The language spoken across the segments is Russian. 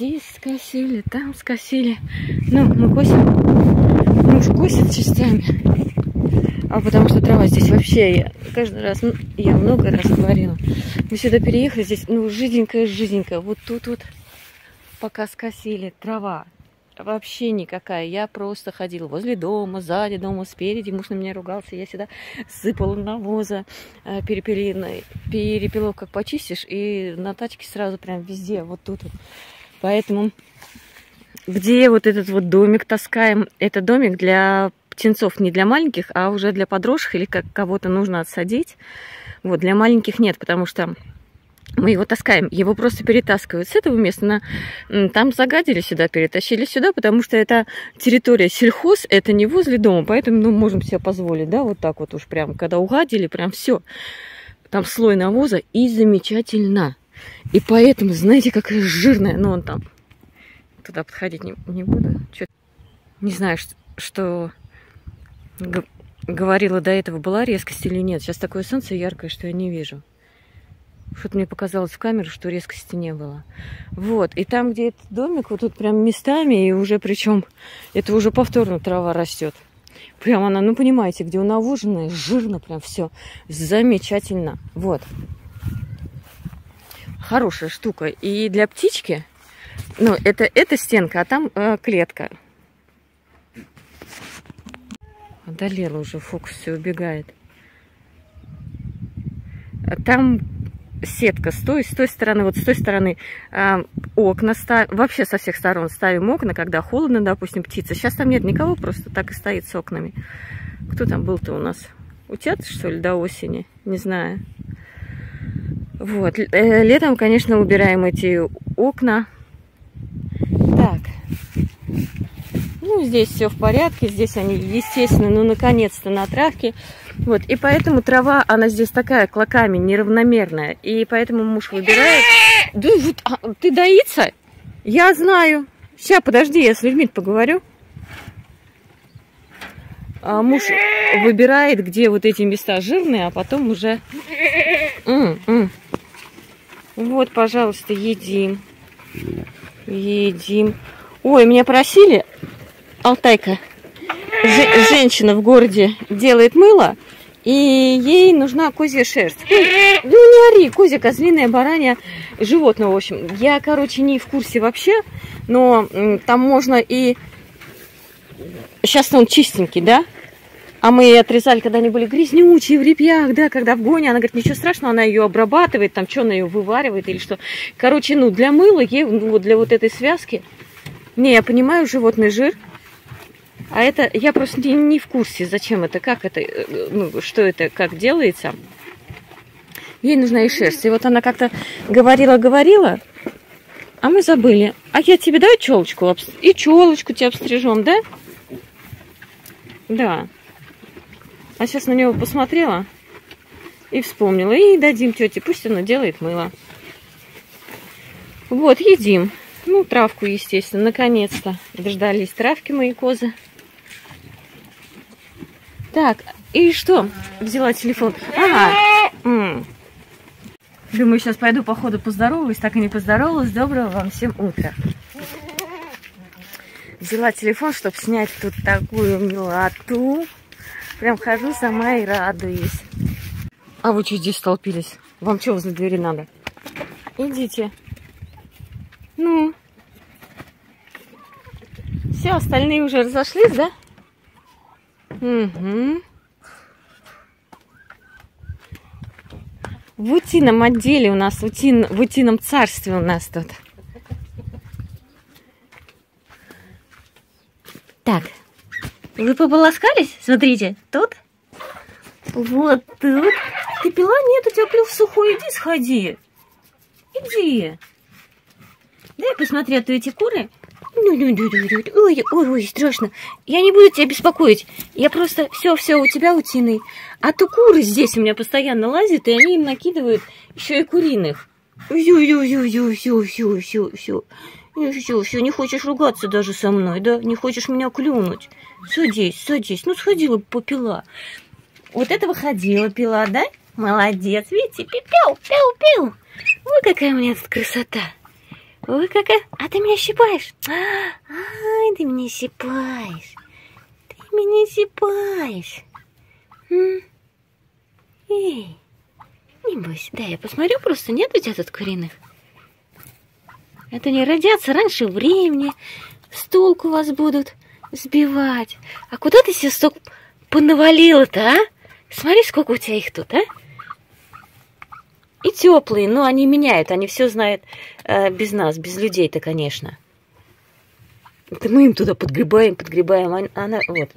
Здесь скосили, там скосили. Ну, мы косим. Муж косит частями. А потому что трава здесь вообще, я каждый раз, ну, я много раз говорила. Мы сюда переехали, здесь, ну, жизненькая-жизненькая. Вот тут вот, пока скосили, трава вообще никакая. Я просто ходила возле дома, сзади дома, спереди. Муж на меня ругался. Я сюда сыпала навоза, э, перепелиной. Перепелов как почистишь, и на тачке сразу прям везде, вот тут вот. Поэтому где вот этот вот домик таскаем, это домик для птенцов, не для маленьких, а уже для подросших или как кого-то нужно отсадить. Вот, для маленьких нет, потому что мы его таскаем, его просто перетаскивают с этого места на... Там загадили сюда, перетащили сюда, потому что это территория сельхоз, это не возле дома, поэтому ну, можем себе позволить, да, вот так вот уж прям, когда угадили, прям все. Там слой навоза и замечательно. И поэтому, знаете, какая жирная, но он там... Туда подходить не, не буду. Чё не знаю, что, что говорила до этого, была резкость или нет. Сейчас такое солнце яркое, что я не вижу. Что-то мне показалось в камеру, что резкости не было. Вот. И там, где этот домик, вот тут прям местами, и уже причем это уже повторно трава растет. Прям она, ну понимаете, где унавоженная, жирно прям все. Замечательно. Вот. Хорошая штука. И для птички, ну, это, это стенка, а там э, клетка. Одолела уже, фокус все убегает. Там сетка с той, с той стороны, вот с той стороны э, окна, став... вообще со всех сторон ставим окна, когда холодно, допустим, птица. Сейчас там нет никого, просто так и стоит с окнами. Кто там был-то у нас? Утят, что ли, до осени? Не знаю. Вот. Э, летом, конечно, убираем эти окна. Так. Ну, здесь все в порядке, здесь они, естественно, ну, наконец-то на травке. Вот, и поэтому трава, она здесь такая клоками, неравномерная. И поэтому муж выбирает... Да, вот, а, ты доиться? Я знаю. Сейчас, подожди, я с людьми поговорю. А муж выбирает, где вот эти места жирные, а потом уже... М -м. Вот, пожалуйста, едим. Едим. Ой, меня просили, Алтайка, женщина в городе делает мыло, и ей нужна козья шерсть. Ну, не ори, козья, козлиная, баранья, животное, в общем. Я, короче, не в курсе вообще, но там можно и... Сейчас он чистенький, да? А мы отрезали, когда они были грязнючие, в репьях, да, когда в гоне. Она говорит, ничего страшного, она ее обрабатывает, там, что она ее вываривает или что. Короче, ну, для мыла, ей, ну, вот для вот этой связки. Не, я понимаю, животный жир, а это я просто не, не в курсе, зачем это, как это, э, ну, что это, как делается. Ей нужна и шерсть. И вот она как-то говорила-говорила, а мы забыли. А я тебе дай челочку, и челочку тебе обстрижем, да? Да. А сейчас на него посмотрела и вспомнила. И дадим тете, пусть она делает мыло. Вот, едим. Ну, травку, естественно, наконец-то. Дождались травки мои козы. Так, и что? Взяла телефон. Ага. Думаю, сейчас пойду по ходу. Так и не поздоровалась. Доброго вам всем утра. Взяла телефон, чтобы снять тут такую милоту. Прям хожу сама и радуюсь. А вы что здесь столпились? Вам что возле двери надо? Идите. Ну. Все, остальные уже разошлись, да? Угу. В утином отделе у нас, утин, в утином царстве у нас тут. Так, вы пополоскались? Смотрите, тут. Вот тут. Ты пила? Нет, у тебя пил сухой. Иди сходи. Иди. Дай посмотри, а то эти куры Ой, ой, ой, страшно. Я не буду тебя беспокоить. Я просто все, все у тебя утиный. А то куры здесь у меня постоянно лазят, и они им накидывают еще и куриных. Ой, ой, ой, ой, ой, все, все. Все, все, не хочешь ругаться даже со мной, да? Не хочешь меня клюнуть. Садись, садись. Ну, сходила, попила. Вот это выходила, пила, да? Молодец, видите? Пипел, пел, пел. Ой, какая у меня тут красота. Ой, какая... А ты меня щипаешь? Ай, ты меня щипаешь. Ты меня щипаешь. Эй, не бойся. Да, я посмотрю просто, нет у тебя тут куриных? Это не родятся раньше времени. С толку вас будут сбивать. А куда ты себе столько понавалила-то, а? Смотри, сколько у тебя их тут, а? И теплые, но они меняют, они все знают э, без нас, без людей-то, конечно. Это мы им туда подгребаем, подгребаем, а она, вот.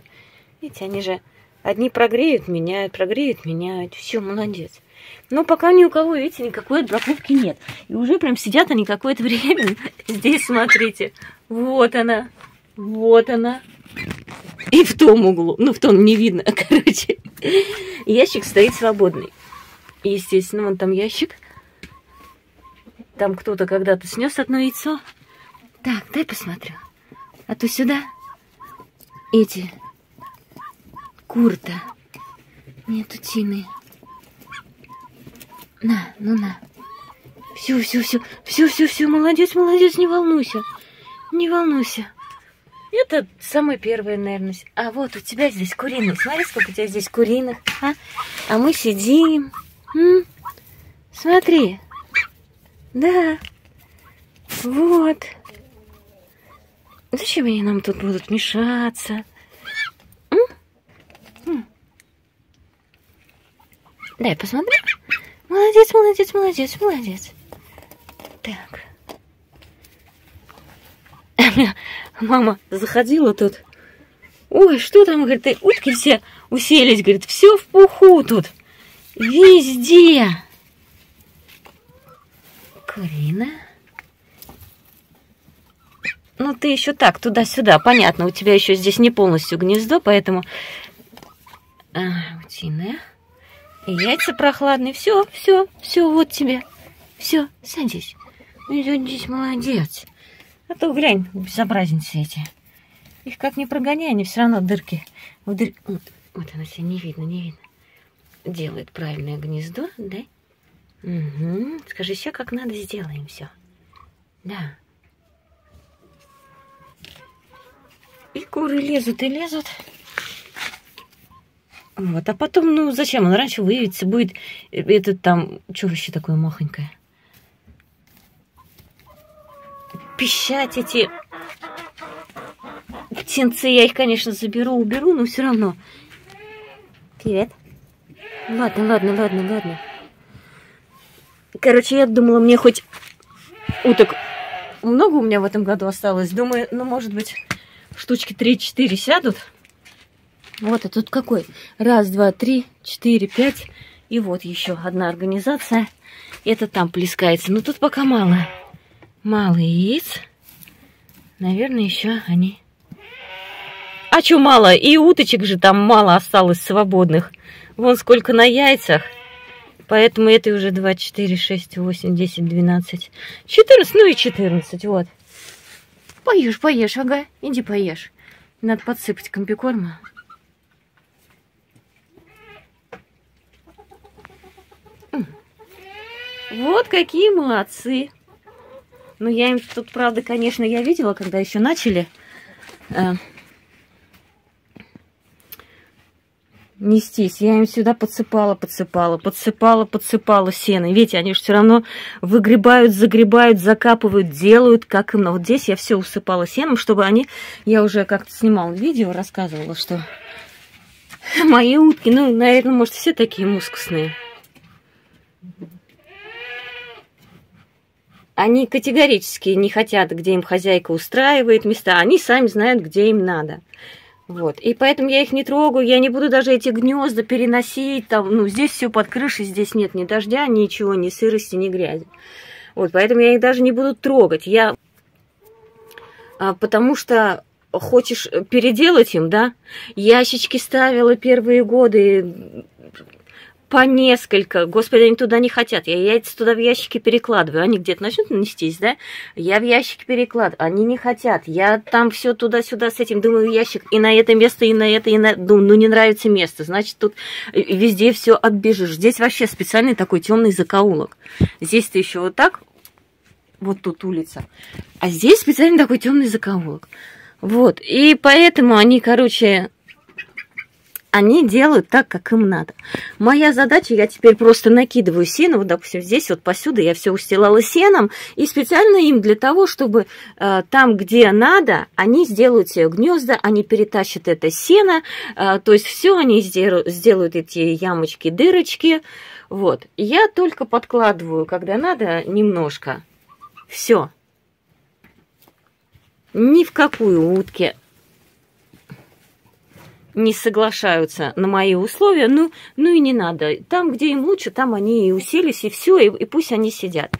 Видите, они же одни прогреют, меняют, прогреют, меняют. Все, молодец. Но пока ни у кого, видите, никакой отбраковки нет. И уже прям сидят они какое-то время здесь, смотрите. Вот она, вот она. И в том углу, ну в том не видно, короче. Ящик стоит свободный. Естественно, вон там ящик. Там кто-то когда-то снес одно яйцо. Так, дай посмотрю. А то сюда эти курта. Нету тины. На, ну на. Все, все, все, все, все, все, молодец, молодец, не волнуйся. Не волнуйся. Это самое первое, наверное. А вот у тебя здесь куриных. Смотри, сколько у тебя здесь куриных. А, а мы сидим. М? Смотри. Да. Вот. Зачем они нам тут будут мешаться? М? М? Дай посмотрю. Молодец, молодец, молодец, молодец. Так. Мама заходила тут. Ой, что там, говорит, утки все уселись, говорит, все в пуху тут. Везде. Карина. Ну, ты еще так, туда-сюда. Понятно, у тебя еще здесь не полностью гнездо, поэтому... А, утиная. И яйца прохладные. Все, все, все, вот тебе. Все, садись. Садись, молодец. А то глянь, безобразницы эти. Их как не прогоняй, они все равно дырки. В дыр... вот, вот она себя не видно, не видно делает правильное гнездо, да? Угу. Скажи, все как надо сделаем все. Да. И куры лезут и лезут. Вот, а потом, ну, зачем? Он раньше выявится, будет этот там чувище такое махонькое. Пищать эти птенцы, я их, конечно, заберу, уберу, но все равно. Привет. Ладно, ладно, ладно, ладно. Короче, я думала, мне хоть уток много у меня в этом году осталось. Думаю, ну, может быть, штучки 3-4 сядут. Вот, а тут какой? Раз, два, три, четыре, пять. И вот еще одна организация. Это там плескается. Но тут пока мало. Мало яиц. Наверное, еще они... А что мало? И уточек же там мало осталось свободных. Вон сколько на яйцах. Поэтому это уже 2, 4, 6, 8, 10, 12, 14, ну и 14, вот. Поешь, поешь, ага, иди поешь. Надо подсыпать комбикорма. Вот какие молодцы. Ну, я им тут, правда, конечно, я видела, когда еще начали. Э, нестись. Я им сюда подсыпала, подсыпала, подсыпала, подсыпала сено. Видите, они же все равно выгребают, загребают, закапывают, делают, как им. Но вот здесь я все усыпала сеном, чтобы они... Я уже как-то снимала видео, рассказывала, что мои утки, ну, наверное, может, все такие мускусные. Они категорически не хотят, где им хозяйка устраивает места. Они сами знают, где им надо. Вот. И поэтому я их не трогаю, я не буду даже эти гнезда переносить. Там, ну, здесь все под крышей, здесь нет ни дождя, ничего, ни сырости, ни грязи. Вот, поэтому я их даже не буду трогать. Я... А, потому что хочешь переделать им, да? Ящички ставила первые годы, по несколько. Господи, они туда не хотят. Я яйца туда в ящики перекладываю. Они где-то начнут нестись, да? Я в ящики перекладываю. Они не хотят. Я там все туда-сюда с этим думаю ящик. И на это место, и на это, и на... Ну, ну не нравится место. Значит, тут везде все отбежишь. Здесь вообще специальный такой темный закоулок. Здесь ты еще вот так вот тут улица. А здесь специально такой темный закоулок. Вот. И поэтому они, короче, они делают так, как им надо. Моя задача, я теперь просто накидываю сено, вот, допустим, здесь вот посюда я все устилала сеном, и специально им для того, чтобы э, там, где надо, они сделают себе гнезда, они перетащат это сено, э, то есть все они сделают, эти ямочки, дырочки, вот. Я только подкладываю, когда надо, немножко. Все. Ни в какую утки не соглашаются на мои условия, ну, ну и не надо. Там, где им лучше, там они и уселись, и все, и, и пусть они сидят.